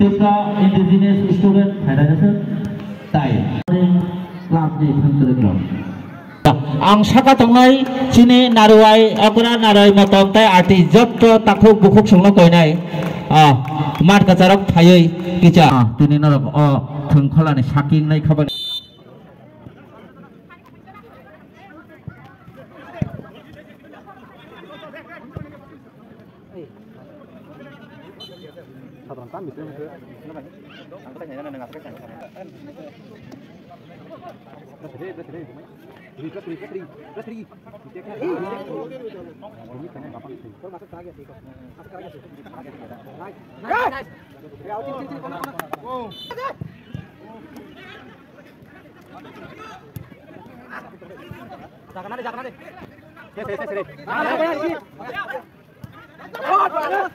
তোমরা indigenous student হেরা গেছে তাই ক্লাবনি সুন্দর club ang sakatongay sini naruay agora naruay matong tay arti jotro takho bukhuk songno koinai ah mat kacharok phayoi kicha tini norok o thungkholani saking nai khabani Hey. Satuan kami itu. Angkatnya kan dengan angkatnya. Bateri, bateri, bateri, bateri, bateri, bateri. Ini kayaknya gampang sih. Kalau masuk lagi sih, masuk lagi sih. Nice, nice. Ya, tim tim tim kono kono. Oh. Jangan ada, jangan ada. Yes, yes, yes. Ah, apa lagi? Oh,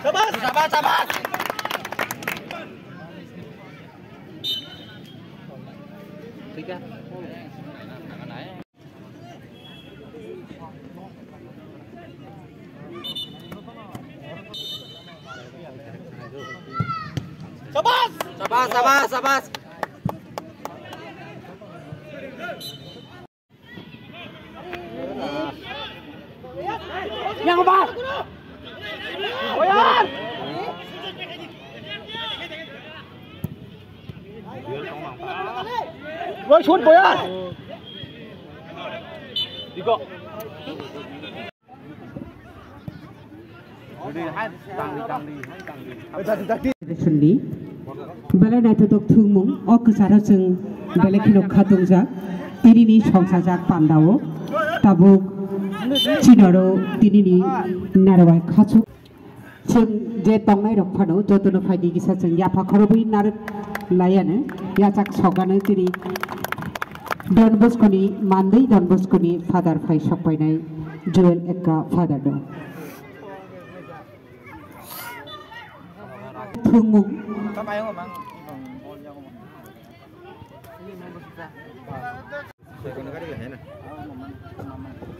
Sabar, sabar, sabar. Tiga. Sabas! Sabas, sabas, sabas. ওই shoot বয়া দিগো ni bala dai to tok thung mung ok sara chung bala khino khatung ja tini ni songsa jak pandao tabuk chinoro tini ni narwai khachu chung je tongnai rokhano jotono phagi gisa chung ya phakhoro bui nar layane ya chak sogane tini डन बस्कोनि मान्दै डन बस्कोनि father फाइ सफायनाय Juwel Ekka father दं थुमुं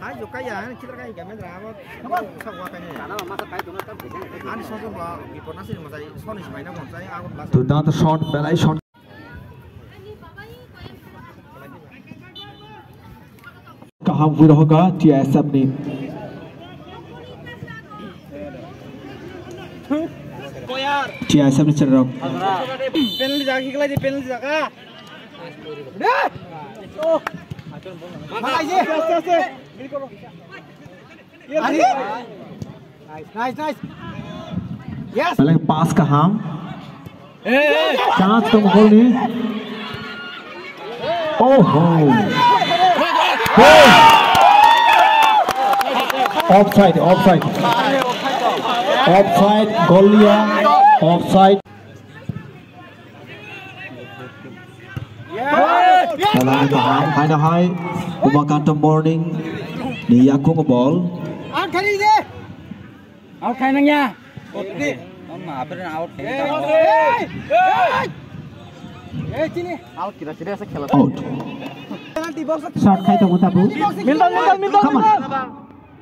hai dù cái giờ kita kan ikan merah apa sok gua kayaknya karena mama sampai dulu kan biasanya ani sok gua di ponasi masai sonis mainnya konsai aku tuh tangan short belai short वहां विरोह होगा टीआईएसएफ ने टीआईएसएफ ने चल रहा हूँ पहले पास का हम चांस तुम हो नहीं ओहो Hey! অফসাইড অফসাইড অফসাইড গলিয়া offside Kalau ada hai, umakan the morning di ball. Out kali ya. ini, out kali nangnya. Out. Shot kali tuh mutabu. Minton, minton, minton, minton.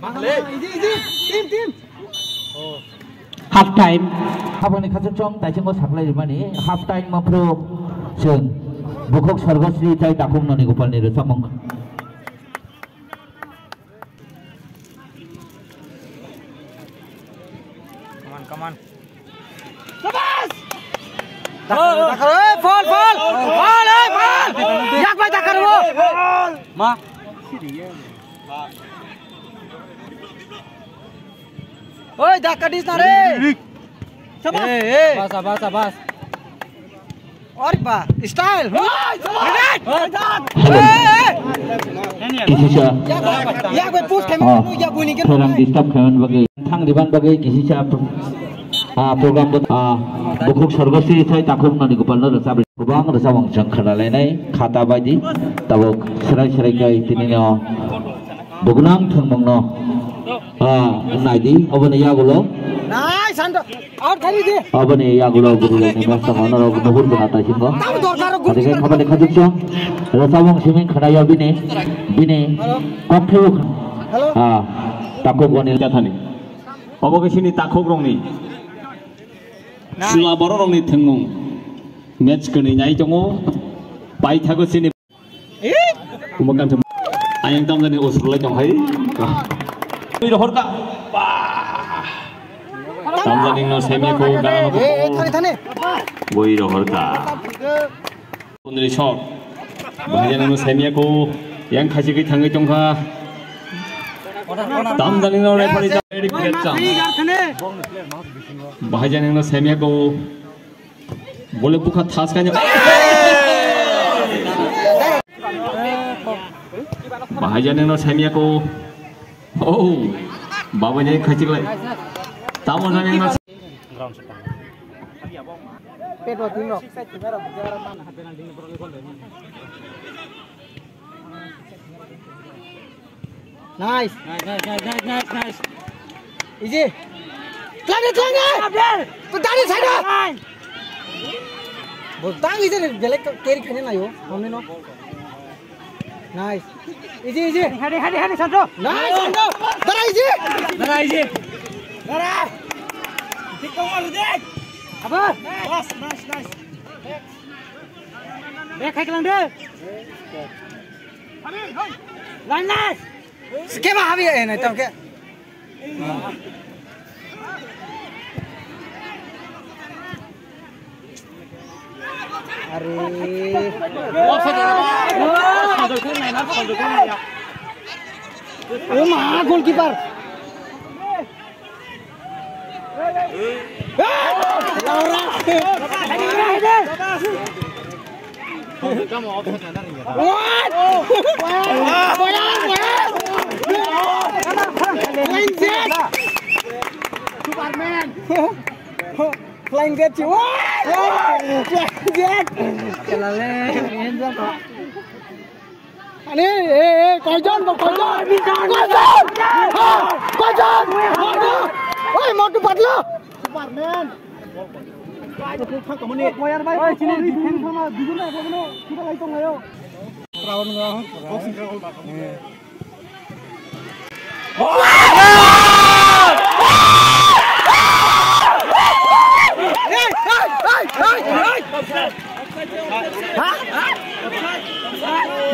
half time ថាបងនេះខាត់ចំតែជាងសាក់លេម៉ានី half time មកព្រមជើងបុគ្គលស្វរស្រីចៃតាគុំនៅនេះកុពលនេះរសំងកំអានលេប বল বল বল বল ইয়াক ভাই দেখা দেবো মা ওই ধাক্কা this না রে সাবাস সাবাস সাবাস আরে বা style Serang di stop kawan bagi tang di bagi kisi siapa ah, program ah, bukuk sorgosi saya takut nanti kepala nol kubang rasa wang jangkara lainai kata baji tabok serai serai kai tini no Bukan tengmong no নাই দি অবনে ইয়াগুলো নাই শান্ত আর খালি দে অবনে ইয়াগুলো গুরুলে নেমেস্ত মনর বহুর বানাতা সিংহ আদিকে খবর দেখা দিচ্ছ রসাবং সিমিং খড়াই বিনে বিনে কক্ষে হ্যাঁ তাকক গনে কথানি অবকেশিনি আয়ং তামজানি ওসরলাই দङ 위로 허르까 남자링너 세미 고우 나가놓고 모이로 허르까 오늘의 첫 마야나노 세미야 고우 양카지기 당의 종가 남자링너 레퍼리자 에릭 그랬자 마야나노 세미야 고우 몰래 북한 타스가냐 마야나노 세미야 고우 Oh, babanya kecil lagi. Tamu nanya mas. Nice. Nice, nice, nice, nice, nice. Easy. Tlange, tlange. Abdel. Tu tani side. Bol tangi se belak carry khane na yo. Hamne no. Nice. Easy, easy. Hadi, hadi, hadi, Sandro. Nice, Sandro. Dara, easy. Dara, easy. Dara. Tik kau malu Apa? Nice, nice, nice. Back, kayak kelang dek. Habis, hai. nice. Skema habis eh, nanti ke. Hari. Offside. ও মা goalkeeper Superman. Flying Jet. Wah! Flying Jet. Kelale, enjang अनि ए ए cousin cousin cousin ओइ मोटु पत्लो superman Hey, hey, hey, hey, hey!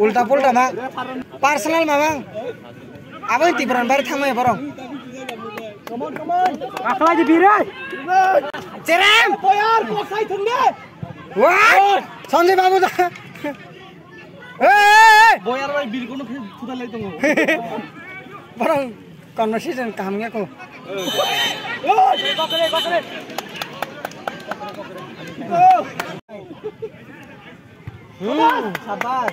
उल्टा पुल्टा मा पार्सनल मा मा आबै तिब्रन बारे थामै कमन आखला जी बिरे जेरेम यार कोसाइ थुंगे वाट संजय बाबु दा ए बोयार भाई बिर कोनो फुटा लै दंगो बरो कन्वर्सेशन काम गएको ओ गकरे गकरे गकरे ओ शाबाश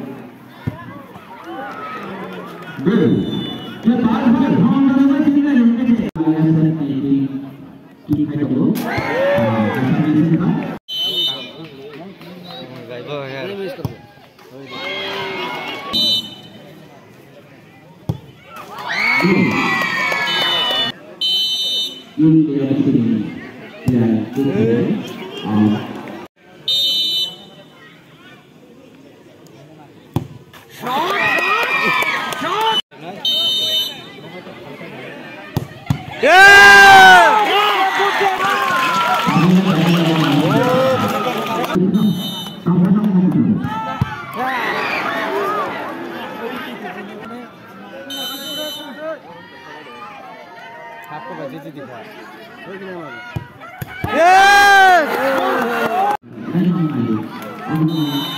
눈이 되어 있습니다. 네, 그리고, 어, 네, 这是电话。耶！